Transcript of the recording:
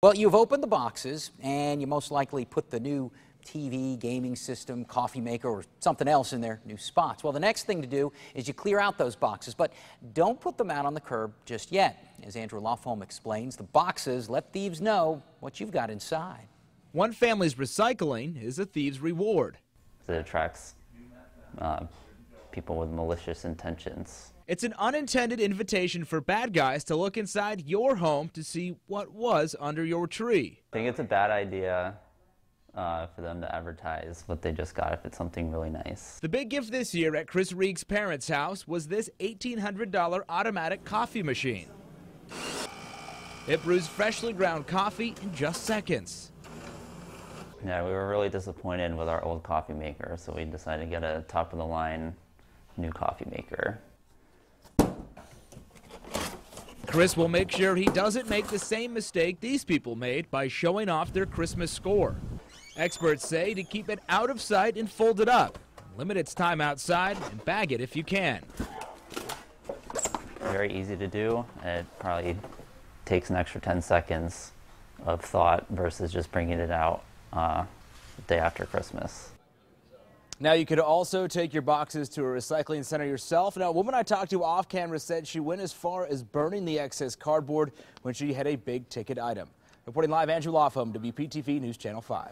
Well, you've opened the boxes, and you most likely put the new TV, gaming system, coffee maker, or something else in their new spots. Well, the next thing to do is you clear out those boxes, but don't put them out on the curb just yet. As Andrew Lofholm explains, the boxes let thieves know what you've got inside. One family's recycling is a thief's reward. It attracts uh, people with malicious intentions. It's an unintended invitation for bad guys to look inside your home to see what was under your tree. I think it's a bad idea uh, for them to advertise what they just got if it's something really nice. The big gift this year at Chris Reeg's parents' house was this $1,800 automatic coffee machine. It brews freshly ground coffee in just seconds. Yeah, we were really disappointed with our old coffee maker, so we decided to get a top of the line new coffee maker. Chris will make sure he doesn't make the same mistake these people made by showing off their Christmas score. Experts say to keep it out of sight and fold it up. Limit its time outside and bag it if you can. Very easy to do. It probably takes an extra 10 seconds of thought versus just bringing it out uh, the day after Christmas. Now, you could also take your boxes to a recycling center yourself. Now, a woman I talked to off camera said she went as far as burning the excess cardboard when she had a big ticket item. Reporting live, Andrew Lofholm, WPTV News Channel 5.